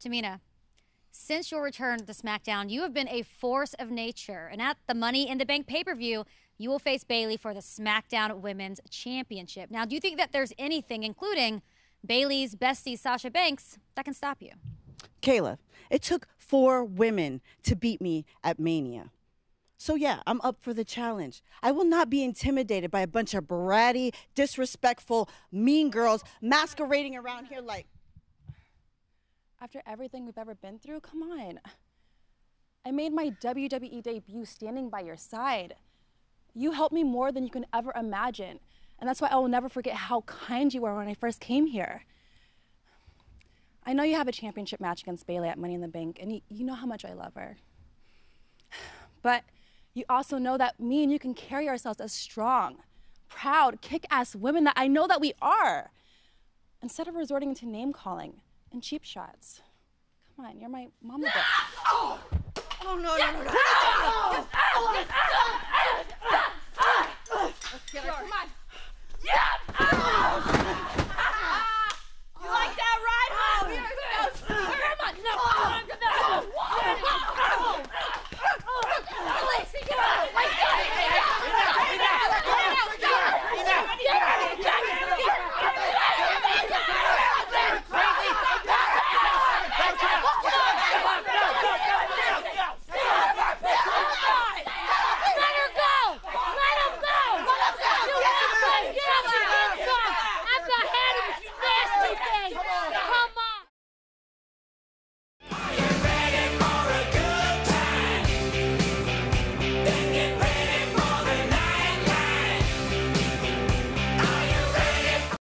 Tamina, since your return to SmackDown, you have been a force of nature. And at the Money in the Bank pay per view, you will face Bayley for the SmackDown Women's Championship. Now, do you think that there's anything, including Bayley's bestie Sasha Banks, that can stop you? Kayla, it took four women to beat me at Mania. So, yeah, I'm up for the challenge. I will not be intimidated by a bunch of bratty, disrespectful, mean girls masquerading around here like. After everything we've ever been through, come on. I made my WWE debut standing by your side. You helped me more than you can ever imagine. And that's why I will never forget how kind you were when I first came here. I know you have a championship match against Bayley at Money in the Bank, and you, you know how much I love her. But you also know that me and you can carry ourselves as strong, proud, kick ass women that I know that we are, instead of resorting to name calling and cheap shots. Come on, you're my mama. No! Oh, no, no, no, no. Let's get her. Come on. Yeah!